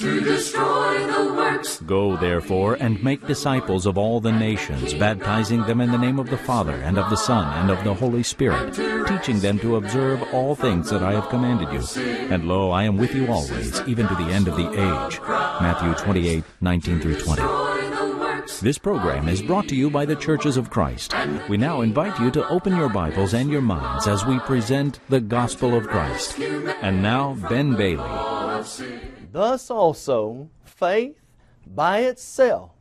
to destroy the works. Go therefore and make disciples of all the nations, baptizing them in the name of the Father, and of the Son, and of the Holy Spirit, teaching them to observe all things that I have commanded you. And lo, I am with you always, even to the end of the age. Matthew 28, 19 through 20. This program is brought to you by the Churches of Christ. We now invite you to open your Bibles and your minds as we present the Gospel of Christ. And now, Ben Bailey. Thus also, faith by itself,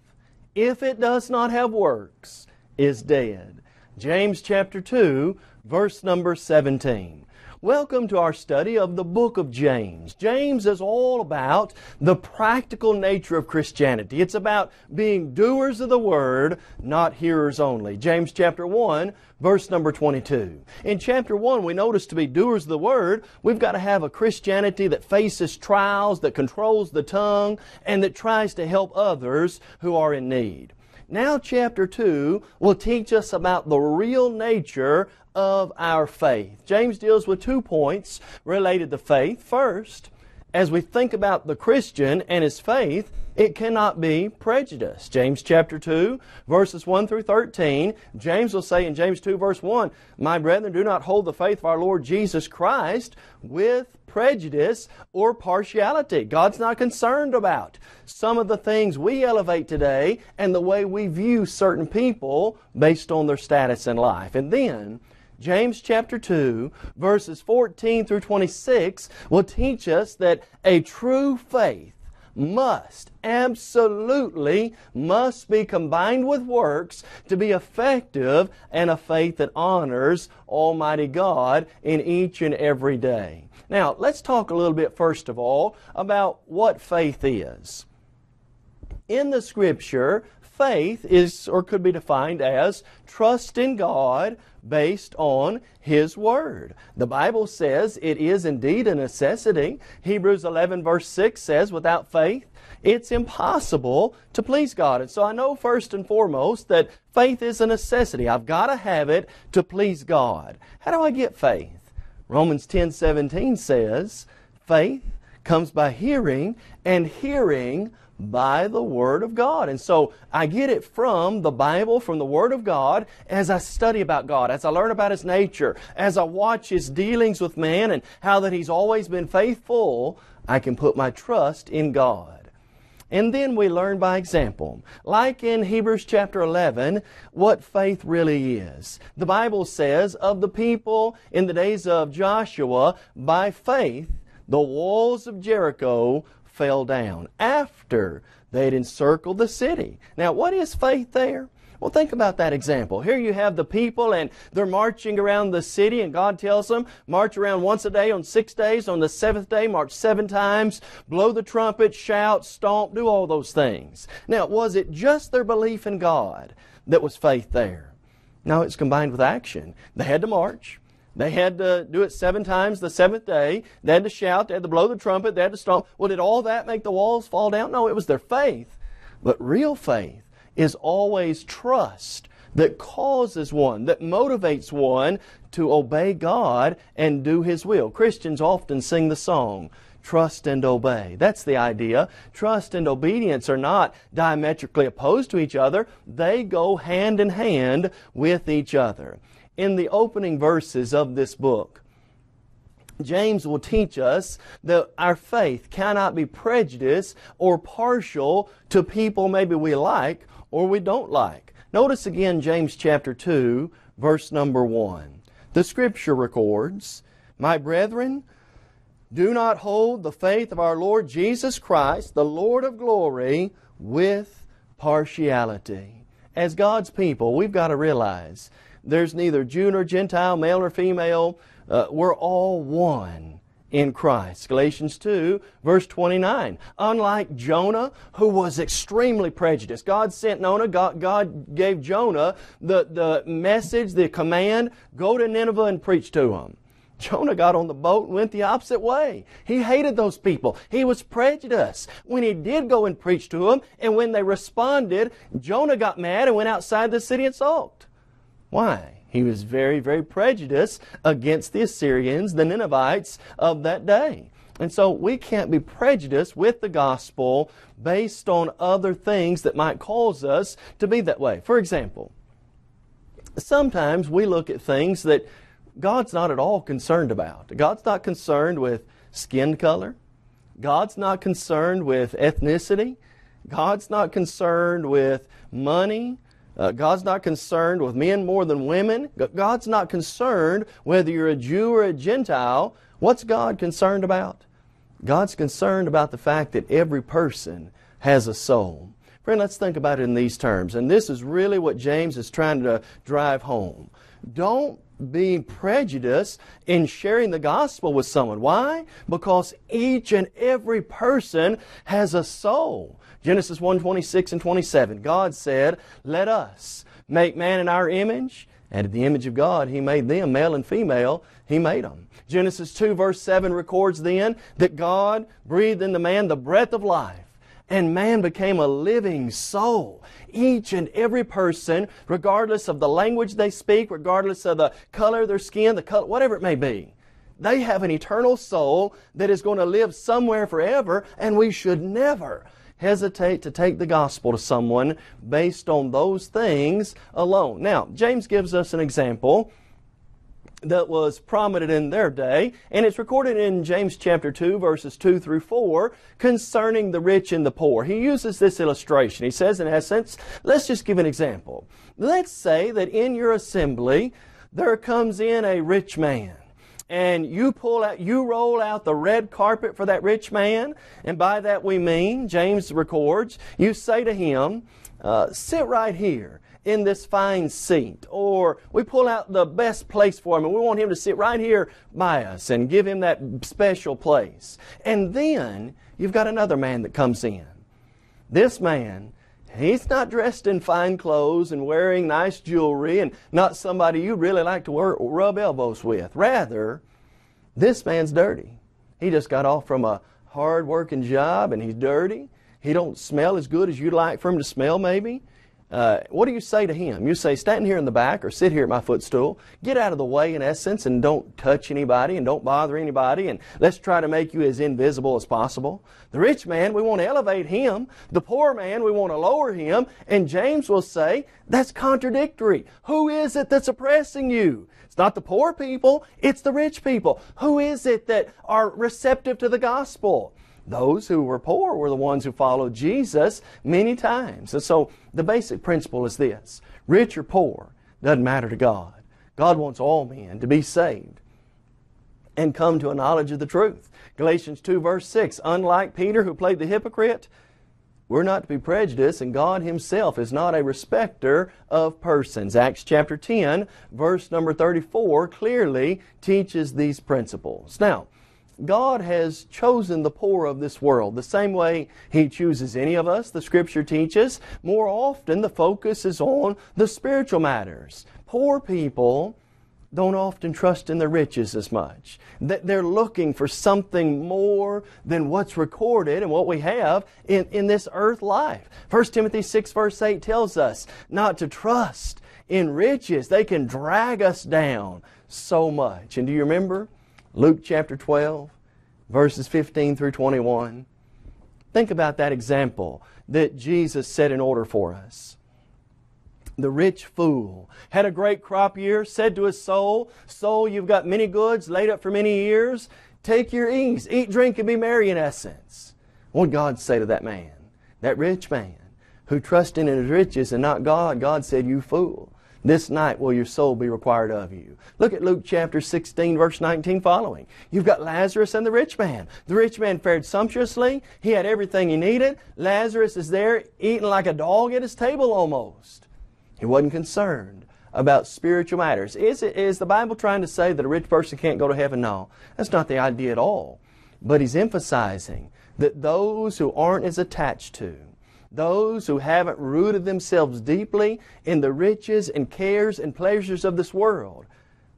if it does not have works, is dead. James chapter 2, verse number 17. Welcome to our study of the book of James. James is all about the practical nature of Christianity. It's about being doers of the word, not hearers only. James chapter 1, verse number 22. In chapter 1, we notice to be doers of the word, we've got to have a Christianity that faces trials, that controls the tongue, and that tries to help others who are in need. Now, chapter 2 will teach us about the real nature of our faith. James deals with two points related to faith. First, as we think about the Christian and his faith, it cannot be prejudice. James chapter 2, verses 1 through 13, James will say in James 2, verse 1, My brethren, do not hold the faith of our Lord Jesus Christ with prejudice or partiality. God's not concerned about some of the things we elevate today and the way we view certain people based on their status in life. And then, James chapter 2, verses 14 through 26 will teach us that a true faith must, absolutely must be combined with works to be effective and a faith that honors Almighty God in each and every day. Now, let's talk a little bit first of all about what faith is. In the scripture, faith is or could be defined as trust in God based on His Word. The Bible says it is indeed a necessity. Hebrews 11 verse 6 says, without faith, it's impossible to please God. And so I know first and foremost that faith is a necessity. I've got to have it to please God. How do I get faith? Romans 10 17 says, faith comes by hearing, and hearing by the Word of God. And so I get it from the Bible, from the Word of God, as I study about God, as I learn about His nature, as I watch His dealings with man and how that He's always been faithful, I can put my trust in God. And then we learn by example. Like in Hebrews chapter 11, what faith really is. The Bible says of the people in the days of Joshua, by faith, the walls of Jericho fell down after they'd encircled the city. Now, what is faith there? Well, think about that example. Here you have the people and they're marching around the city and God tells them, march around once a day on six days. On the seventh day, march seven times, blow the trumpet, shout, stomp, do all those things. Now, was it just their belief in God that was faith there? No, it's combined with action. They had to march. They had to do it seven times the seventh day. They had to shout. They had to blow the trumpet. They had to stomp. Well, did all that make the walls fall down? No, it was their faith. But real faith is always trust that causes one, that motivates one to obey God and do His will. Christians often sing the song, trust and obey. That's the idea. Trust and obedience are not diametrically opposed to each other. They go hand in hand with each other in the opening verses of this book. James will teach us that our faith cannot be prejudiced or partial to people maybe we like or we don't like. Notice again James chapter 2, verse number 1. The scripture records, My brethren, do not hold the faith of our Lord Jesus Christ, the Lord of glory, with partiality. As God's people, we've got to realize there's neither Jew nor Gentile, male nor female. Uh, we're all one in Christ. Galatians 2, verse 29. Unlike Jonah, who was extremely prejudiced, God sent Jonah, God, God gave Jonah the, the message, the command, go to Nineveh and preach to them. Jonah got on the boat and went the opposite way. He hated those people. He was prejudiced. When he did go and preach to them, and when they responded, Jonah got mad and went outside the city and sulked. Why? He was very, very prejudiced against the Assyrians, the Ninevites of that day. And so we can't be prejudiced with the gospel based on other things that might cause us to be that way. For example, sometimes we look at things that God's not at all concerned about. God's not concerned with skin color. God's not concerned with ethnicity. God's not concerned with money. Uh, God's not concerned with men more than women. God's not concerned whether you're a Jew or a Gentile. What's God concerned about? God's concerned about the fact that every person has a soul. Friend, let's think about it in these terms. And this is really what James is trying to drive home. Don't be prejudiced in sharing the gospel with someone. Why? Because each and every person has a soul. Genesis 1 26 and 27. God said, Let us make man in our image, and in the image of God He made them, male and female, He made them. Genesis 2 verse 7 records then that God breathed into man the breath of life and man became a living soul. Each and every person, regardless of the language they speak, regardless of the color of their skin, the color, whatever it may be, they have an eternal soul that is going to live somewhere forever, and we should never hesitate to take the gospel to someone based on those things alone. Now, James gives us an example that was prominent in their day, and it's recorded in James chapter 2, verses 2 through 4, concerning the rich and the poor. He uses this illustration. He says, in essence, let's just give an example. Let's say that in your assembly, there comes in a rich man and you pull out, you roll out the red carpet for that rich man, and by that we mean, James records, you say to him, uh, sit right here in this fine seat. Or we pull out the best place for him and we want him to sit right here by us and give him that special place. And then you've got another man that comes in. This man, he's not dressed in fine clothes and wearing nice jewelry and not somebody you really like to rub elbows with. Rather, this man's dirty. He just got off from a hard working job and he's dirty. He don't smell as good as you'd like for him to smell maybe. Uh, what do you say to him? You say, stand here in the back or sit here at my footstool. Get out of the way, in essence, and don't touch anybody and don't bother anybody, and let's try to make you as invisible as possible. The rich man, we want to elevate him. The poor man, we want to lower him. And James will say, that's contradictory. Who is it that's oppressing you? It's not the poor people, it's the rich people. Who is it that are receptive to the gospel? Those who were poor were the ones who followed Jesus many times. And so the basic principle is this rich or poor doesn't matter to God. God wants all men to be saved and come to a knowledge of the truth. Galatians 2, verse 6 Unlike Peter, who played the hypocrite, we're not to be prejudiced, and God Himself is not a respecter of persons. Acts chapter 10, verse number 34, clearly teaches these principles. Now, God has chosen the poor of this world the same way He chooses any of us, the Scripture teaches. More often, the focus is on the spiritual matters. Poor people don't often trust in their riches as much. That they're looking for something more than what's recorded and what we have in, in this earth life. 1 Timothy 6 verse 8 tells us not to trust in riches. They can drag us down so much. And do you remember Luke chapter 12, verses 15 through 21. Think about that example that Jesus set in order for us. The rich fool had a great crop year, said to his soul, Soul, you've got many goods laid up for many years. Take your ease, eat, drink, and be merry in essence. What did God say to that man? That rich man who trusted in his riches and not God, God said, You fool. This night will your soul be required of you. Look at Luke chapter 16, verse 19 following. You've got Lazarus and the rich man. The rich man fared sumptuously. He had everything he needed. Lazarus is there eating like a dog at his table almost. He wasn't concerned about spiritual matters. Is, it, is the Bible trying to say that a rich person can't go to heaven? No. That's not the idea at all. But he's emphasizing that those who aren't as attached to, those who haven't rooted themselves deeply in the riches and cares and pleasures of this world,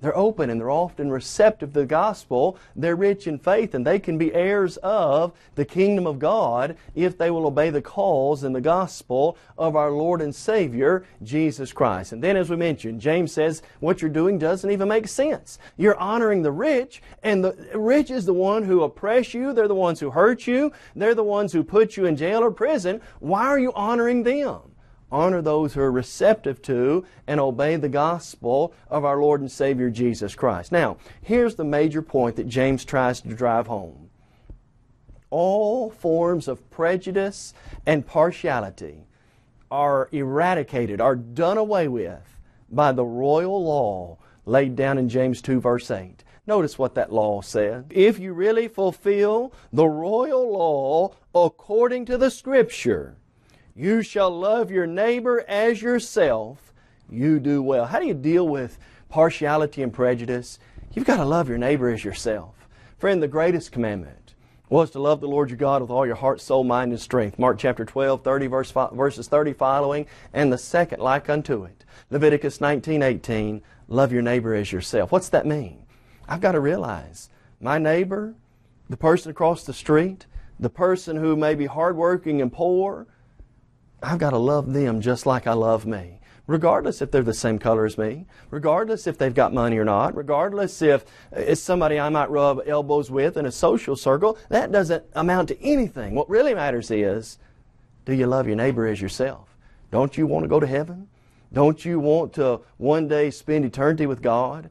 they're open and they're often receptive to the gospel. They're rich in faith and they can be heirs of the kingdom of God if they will obey the calls and the gospel of our Lord and Savior, Jesus Christ. And then, as we mentioned, James says what you're doing doesn't even make sense. You're honoring the rich, and the rich is the one who oppress you. They're the ones who hurt you. They're the ones who put you in jail or prison. Why are you honoring them? Honor those who are receptive to and obey the gospel of our Lord and Savior Jesus Christ. Now, here's the major point that James tries to drive home. All forms of prejudice and partiality are eradicated, are done away with by the royal law laid down in James 2 verse 8. Notice what that law says. If you really fulfill the royal law according to the Scripture, you shall love your neighbor as yourself. You do well. How do you deal with partiality and prejudice? You've got to love your neighbor as yourself. Friend, the greatest commandment was to love the Lord your God with all your heart, soul, mind, and strength. Mark chapter 12, 30, verse, verses 30 following, and the second like unto it. Leviticus 19, 18, love your neighbor as yourself. What's that mean? I've got to realize my neighbor, the person across the street, the person who may be hardworking and poor, I've got to love them just like I love me. Regardless if they're the same color as me, regardless if they've got money or not, regardless if uh, it's somebody I might rub elbows with in a social circle, that doesn't amount to anything. What really matters is do you love your neighbor as yourself? Don't you want to go to heaven? Don't you want to one day spend eternity with God?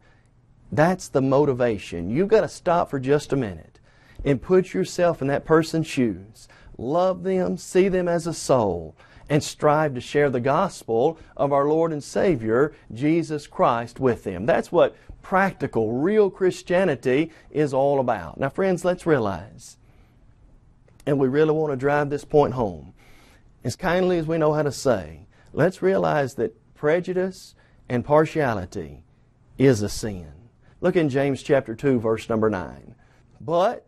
That's the motivation. You've got to stop for just a minute and put yourself in that person's shoes. Love them, see them as a soul, and strive to share the gospel of our Lord and Savior, Jesus Christ, with them. That's what practical, real Christianity is all about. Now, friends, let's realize, and we really want to drive this point home, as kindly as we know how to say, let's realize that prejudice and partiality is a sin. Look in James chapter 2, verse number 9. But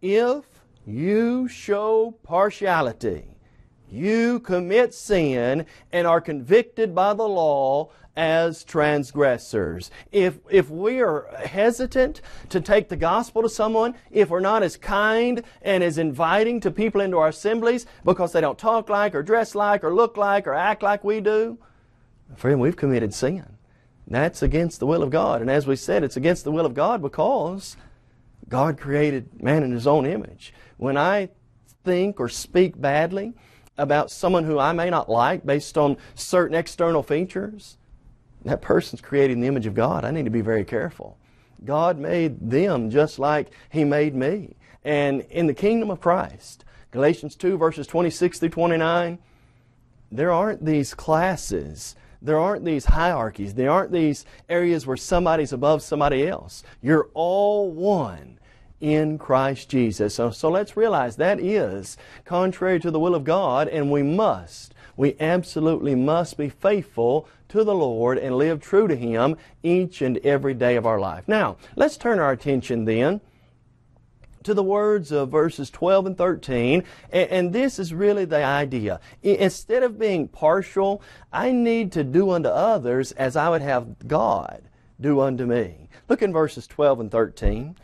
if you show partiality, you commit sin and are convicted by the law as transgressors. If, if we are hesitant to take the gospel to someone, if we're not as kind and as inviting to people into our assemblies because they don't talk like or dress like or look like or act like we do, friend, we've committed sin. That's against the will of God. And as we said, it's against the will of God because God created man in His own image. When I think or speak badly, about someone who I may not like based on certain external features, that person's creating the image of God. I need to be very careful. God made them just like He made me. And in the kingdom of Christ, Galatians 2 verses 26 through 29, there aren't these classes. There aren't these hierarchies. There aren't these areas where somebody's above somebody else. You're all one in Christ Jesus. So, so let's realize that is contrary to the will of God, and we must, we absolutely must be faithful to the Lord and live true to Him each and every day of our life. Now, let's turn our attention then to the words of verses 12 and 13, and, and, this is really the idea. Instead of being partial, I need to do unto others as I would have God do unto me. Look in verses 12 and 13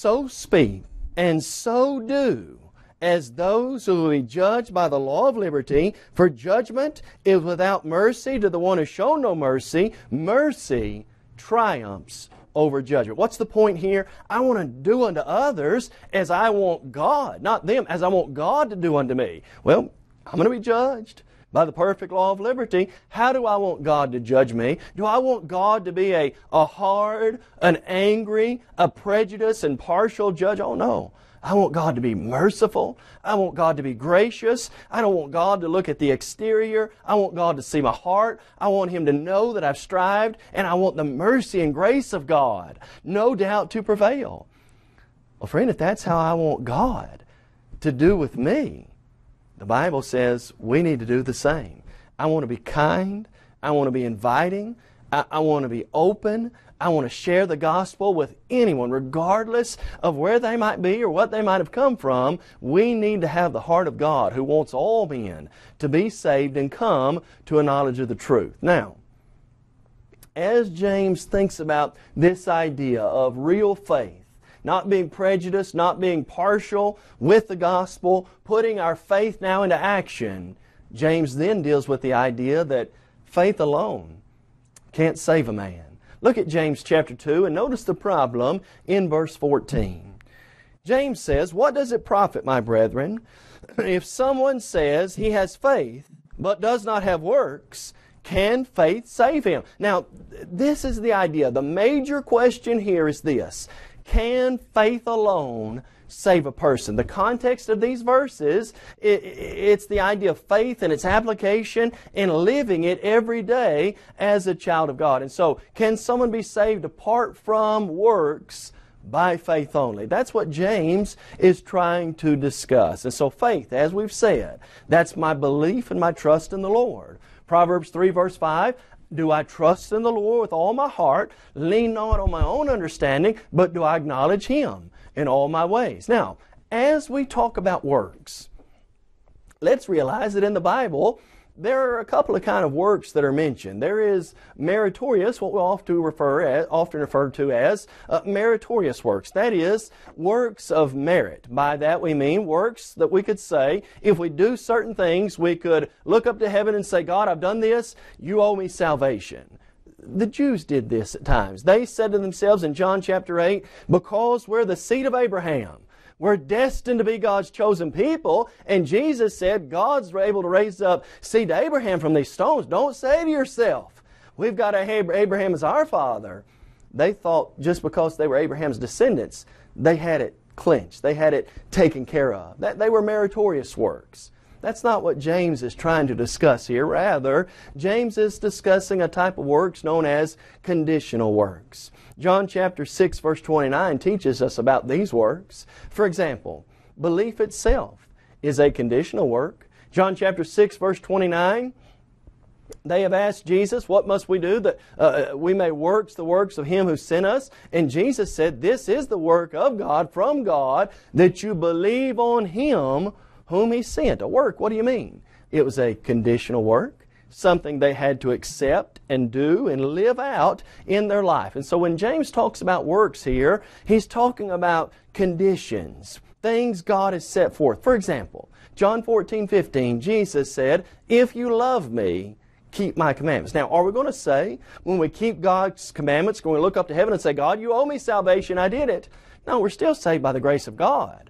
so speak and so do as those who will be judged by the law of liberty, for judgment is without mercy to the one who shown no mercy. Mercy triumphs over judgment. What's the point here? I want to do unto others as I want God, not them, as I want God to do unto me. Well, I'm going to be judged by the perfect law of liberty. How do I want God to judge me? Do I want God to be a, a hard, an angry, a prejudiced and partial judge? Oh no. I want God to be merciful. I want God to be gracious. I don't want God to look at the exterior. I want God to see my heart. I want Him to know that I've strived, and I want the mercy and grace of God, no doubt, to prevail. Well, friend, if that's how I want God to do with me, the Bible says we need to do the same. I want to be kind. I want to be inviting. I, I want to be open. I want to share the gospel with anyone, regardless of where they might be or what they might have come from. We need to have the heart of God who wants all men to be saved and come to a knowledge of the truth. Now, as James thinks about this idea of real faith, not being prejudiced, not being partial with the gospel, putting our faith now into action, James then deals with the idea that faith alone can't save a man. Look at James chapter 2 and notice the problem in verse 14. James says, What does it profit, my brethren, if someone says he has faith but does not have works? Can faith save him? Now, this is the idea. The major question here is this Can faith alone save a person? The context of these verses, it's the idea of faith and its application and living it every day as a child of God. And so, can someone be saved apart from works? by faith only. That's what James is trying to discuss. And so faith, as we've said, that's my belief and my trust in the Lord. Proverbs 3 verse 5, do I trust in the Lord with all my heart, lean not on my own understanding, but do I acknowledge Him in all my ways? Now, as we talk about works, let's realize that in the Bible, there are a couple of kind of works that are mentioned. There is meritorious, what we often refer as, often referred to as uh, meritorious works. That is works of merit. By that we mean works that we could say, if we do certain things, we could look up to heaven and say, God, I've done this, you owe me salvation the Jews did this at times. They said to themselves in John chapter 8, because we're the seed of Abraham, we're destined to be God's chosen people. And Jesus said God's able to raise up seed Abraham from these stones. Don't say to yourself, we've got Abraham as our father. They thought just because they were Abraham's descendants, they had it clinched. They had it taken care of. That they were meritorious works. That's not what James is trying to discuss here. Rather, James is discussing a type of works known as conditional works. John chapter 6 verse 29 teaches us about these works. For example, belief itself is a conditional work. John chapter 6 verse 29 they have asked Jesus, What must we do that uh, we may works the works of Him who sent us? And Jesus said, This is the work of God from God, that you believe on Him whom He sent. A work, what do you mean? It was a conditional work something they had to accept and do and live out in their life. And so when James talks about works here, he's talking about conditions, things God has set forth. For example, John 14, 15, Jesus said, If you love me, keep my commandments. Now, are we going to say, when we keep God's commandments, going to look up to heaven and say, God, you owe me salvation, I did it? No, we're still saved by the grace of God.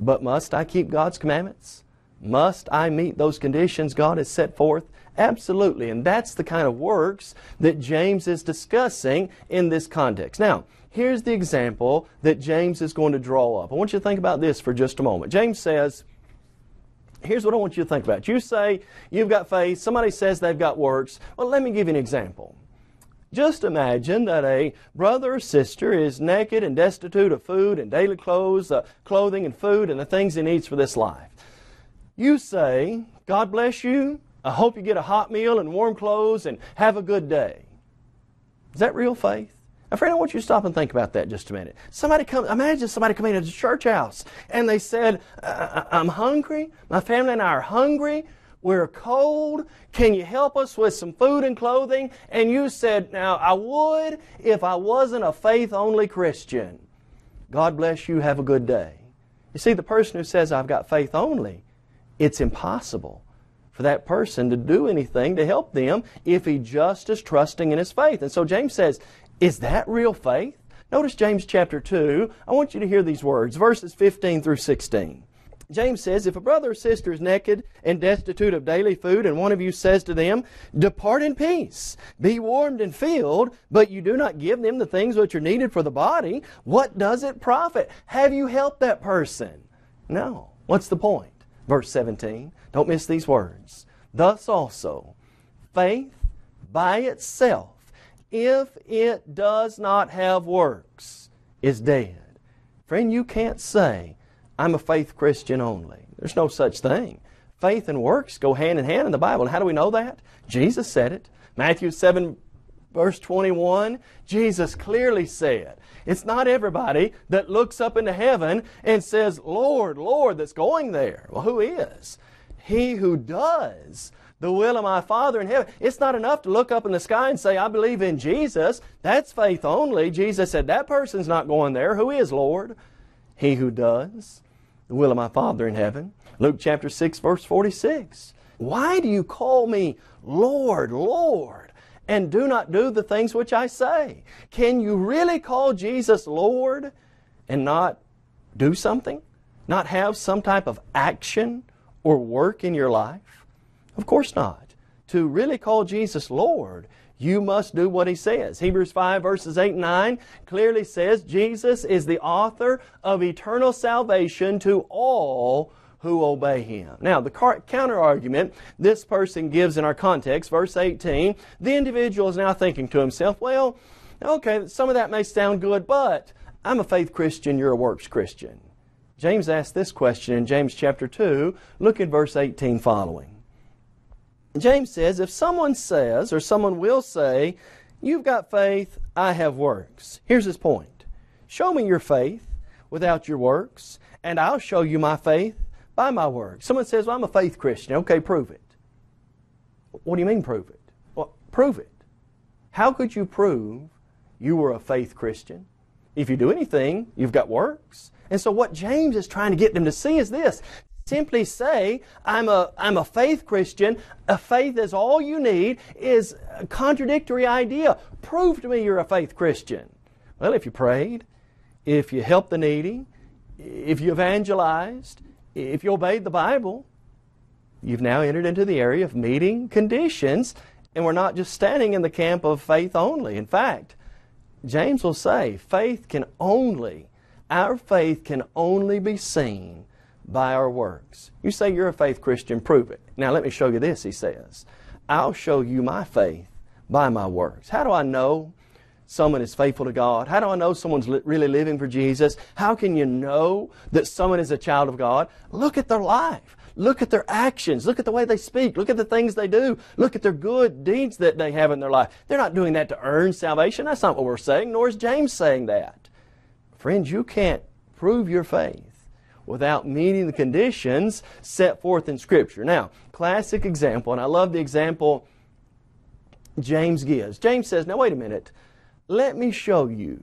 But must I keep God's commandments? Must I meet those conditions God has set forth? Absolutely. And that's the kind of works that James is discussing in this context. Now, here's the example that James is going to draw up. I want you to think about this for just a moment. James says, Here's what I want you to think about. You say you've got faith, somebody says they've got works. Well, let me give you an example. Just imagine that a brother or sister is naked and destitute of food and daily clothes, uh, clothing and food and the things he needs for this life. You say, God bless you, I hope you get a hot meal and warm clothes and have a good day. Is that real faith? Now, friend, I want you to stop and think about that just a minute. Somebody come, imagine somebody coming into the church house and they said, uh, uh, uh, I'm hungry. My family and I are hungry. We're cold. Can you help us with some food and clothing? And you said, Now, I would if I wasn't a faith only Christian. God bless you. Have a good day. You see, the person who says, I've got faith only, it's impossible for that person to do anything to help them if he just is trusting in his faith. And so James says, is that real faith? Notice James chapter 2. I want you to hear these words, verses 15 through 16. James says, If a brother or sister is naked and destitute of daily food, and one of you says to them, Depart in peace, be warmed and filled, but you do not give them the things which are needed for the body, what does it profit? Have you helped that person? No. What's the point? Verse 17. Don't miss these words. Thus also, faith by itself, if it does not have works, is dead. Friend, you can't say, I'm a faith Christian only. There's no such thing. Faith and works go hand in hand in the Bible. And how do we know that? Jesus said it. Matthew 7, verse 21, Jesus clearly said, It's not everybody that looks up into heaven and says, Lord, Lord, that's going there. Well, who is? He who does the will of my Father in heaven. It's not enough to look up in the sky and say, I believe in Jesus. That's faith only. Jesus said, that person's not going there. Who is Lord? He who does the will of my Father in heaven. Luke chapter 6, verse 46. Why do you call me Lord, Lord, and do not do the things which I say? Can you really call Jesus Lord and not do something? Not have some type of action or work in your life? Of course not. To really call Jesus Lord, you must do what He says. Hebrews 5 verses 8 and 9 clearly says Jesus is the author of eternal salvation to all who obey Him. Now, the counter argument this person gives in our context, verse 18, the individual is now thinking to himself, well, okay, some of that may sound good, but I'm a faith Christian, you're a works Christian. James asked this question in James chapter 2. Look at verse 18 following. James says, if someone says, or someone will say, You've got faith, I have works. Here's his point Show me your faith without your works, and I'll show you my faith by my works. Someone says, Well, I'm a faith Christian. Okay, prove it. What do you mean, prove it? Well, prove it. How could you prove you were a faith Christian? If you do anything, you've got works. And so what James is trying to get them to see is this. Simply say, I'm a, I'm a faith Christian. A faith is all you need is a contradictory idea. Prove to me you're a faith Christian. Well, if you prayed, if you helped the needy, if you evangelized, if you obeyed the Bible, you've now entered into the area of meeting conditions, and we're not just standing in the camp of faith only. In fact, James will say faith can only, our faith can only be seen by our works. You say you're a faith Christian, prove it. Now let me show you this, he says. I'll show you my faith by my works. How do I know someone is faithful to God? How do I know someone's li- really living for Jesus? How can you know that someone is a child of God? Look at their life. Look at their actions. Look at the way they speak. Look at the things they do. Look at their good deeds that they have in their life. They're not doing that to earn salvation. That's not what we're saying, nor is James saying that. Friends, you can't prove your faith without meeting the conditions set forth in Scripture. Now, classic example, and I love the example James gives. James says, Now, wait a minute. Let me show you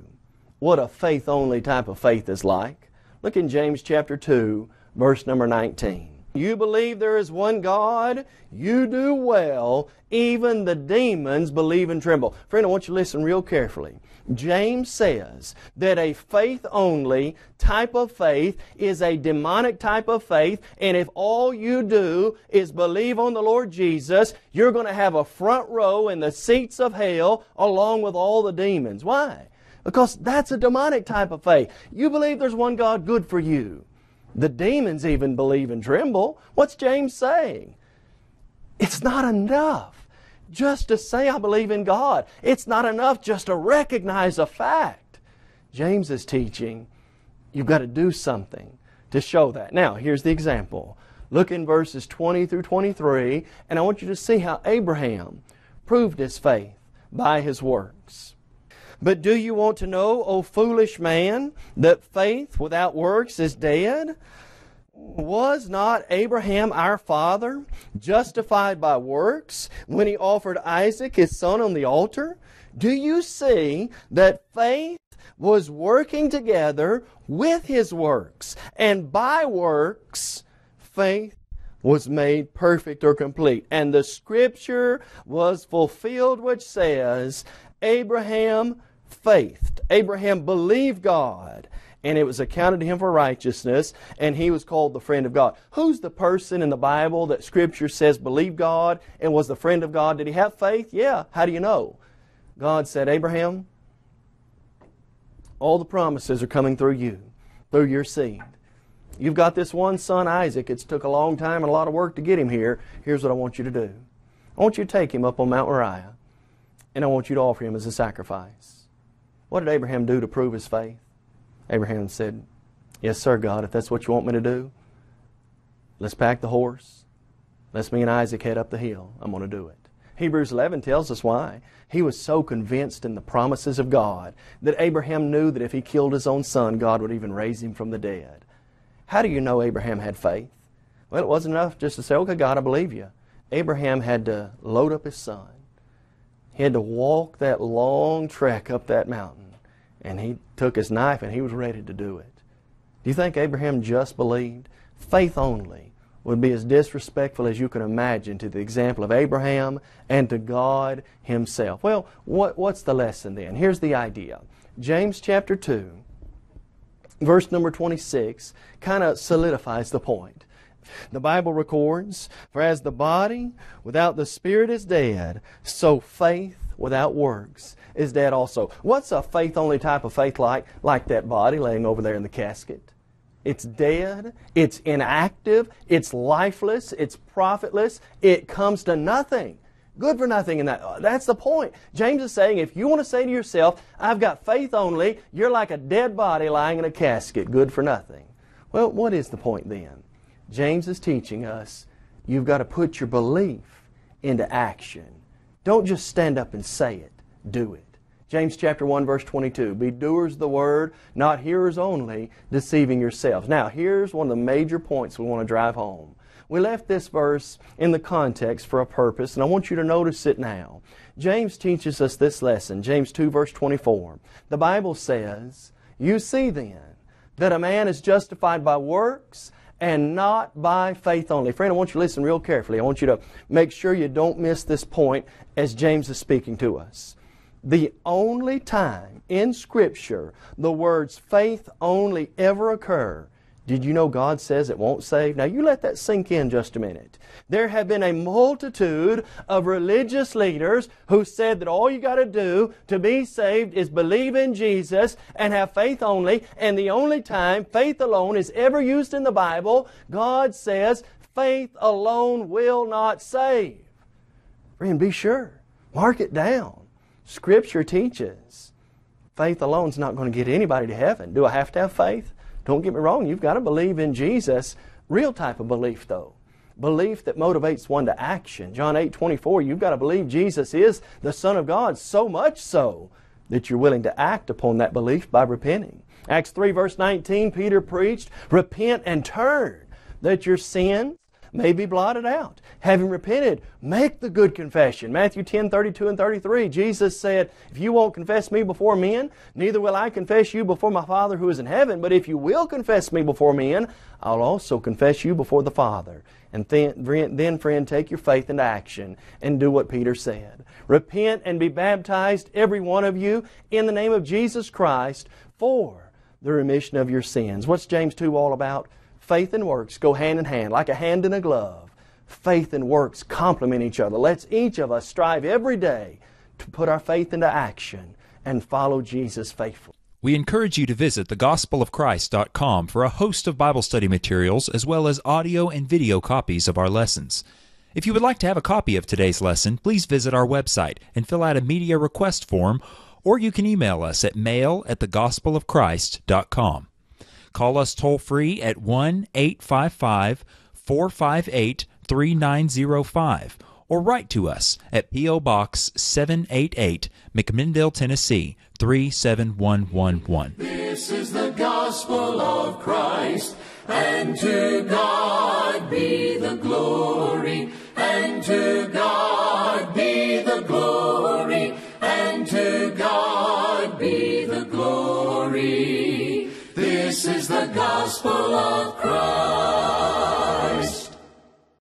what a faith only type of faith is like. Look in James chapter 2, verse number 19. You believe there is one God, you do well. Even the demons believe and tremble. Friend, I want you to listen real carefully. James says that a faith only type of faith is a demonic type of faith, and if all you do is believe on the Lord Jesus, you're going to have a front row in the seats of hell along with all the demons. Why? Because that's a demonic type of faith. You believe there's one God good for you. The demons even believe and tremble. What's James saying? It's not enough just to say I believe in God. It's not enough just to recognize a fact. James is teaching you've got to do something to show that. Now, here's the example. Look in verses 20 through 23, and I want you to see how Abraham proved his faith by his works. But do you want to know, O foolish man, that faith without works is dead? Was not Abraham our father justified by works when he offered Isaac his son on the altar? Do you see that faith was working together with his works, and by works, faith was made perfect or complete. And the scripture was fulfilled, which says, Abraham faithed. Abraham believed God, and it was accounted to him for righteousness, and he was called the friend of God. Who's the person in the Bible that Scripture says believed God and was the friend of God? Did he have faith? Yeah. How do you know? God said, Abraham, all the promises are coming through you, through your seed. You've got this one son, Isaac. It's took a long time and a lot of work to get him here. Here's what I want you to do. I want you to take him up on Mount Moriah, and I want you to offer him as a sacrifice. What did Abraham do to prove his faith? Abraham said, Yes, sir, God, if that's what you want me to do, let's pack the horse. Let's me and Isaac head up the hill. I'm going to do it. Hebrews 11 tells us why. He was so convinced in the promises of God that Abraham knew that if he killed his own son, God would even raise him from the dead. How do you know Abraham had faith? Well, it wasn't enough just to say, okay, God, I believe you. Abraham had to load up his son. He had to walk that long trek up that mountain. And he took his knife and he was ready to do it. Do you think Abraham just believed? Faith only would be as disrespectful as you can imagine to the example of Abraham and to God Himself. Well, what, what's the lesson then? Here's the idea James chapter 2, verse number 26, kind of solidifies the point. The Bible records, For as the body without the spirit is dead, so faith without works is dead also. What's a faith only type of faith like? Like that body laying over there in the casket. It's dead, it's inactive, it's lifeless, it's profitless, it comes to nothing. Good for nothing in that. Uh, that's the point. James is saying if you want to say to yourself, I've got faith only, you're like a dead body lying in a casket, good for nothing. Well, what is the point then? James is teaching us you've got to put your belief into action. Don't just stand up and say it, do it. James chapter 1 verse 22, be doers of the word, not hearers only, deceiving yourselves. Now, here's one of the major points we want to drive home. We left this verse in the context for a purpose, and I want you to notice it now. James teaches us this lesson, James 2 verse 24. The Bible says, You see then that a man is justified by works and not by faith only. Friend, I want you to listen real carefully. I want you to make sure you don't miss this point as James is speaking to us. The only time in Scripture the words faith only ever occur did you know God says it won't save? Now you let that sink in just a minute. There have been a multitude of religious leaders who said that all you got to do to be saved is believe in Jesus and have faith only, and the only time faith alone is ever used in the Bible, God says faith alone will not save. Friend, be sure. Mark it down. Scripture teaches faith alone is not going to get anybody to heaven. Do I have to have faith? Don't get me wrong, you've got to believe in Jesus. Real type of belief, though. Belief that motivates one to action. John 8 24, you've got to believe Jesus is the Son of God, so much so that you're willing to act upon that belief by repenting. Acts 3 verse 19, Peter preached, Repent and turn, that your sins may be blotted out. Having repented, make the good confession. Matthew 10, 32 and 33, Jesus said, If you won't confess me before men, neither will I confess you before my Father who is in heaven. But if you will confess me before men, I'll also confess you before the Father. And then, then, friend, take your faith into action and do what Peter said. Repent and be baptized, every one of you, in the name of Jesus Christ for the remission of your sins. What's James 2 all about? Faith and works go hand in hand, like a hand in a glove. Faith and works complement each other. Let's each of us strive every day to put our faith into action and follow Jesus faithfully. We encourage you to visit thegospelofchrist.com for a host of Bible study materials as well as audio and video copies of our lessons. If you would like to have a copy of today's lesson, please visit our website and fill out a media request form, or you can email us at mail at thegospelofchrist.com. Call us toll free at 1 855 458 3905 or write to us at P.O. Box 788, McMinnville, Tennessee 37111. This is the gospel of Christ, and to God be the gospel of Christ.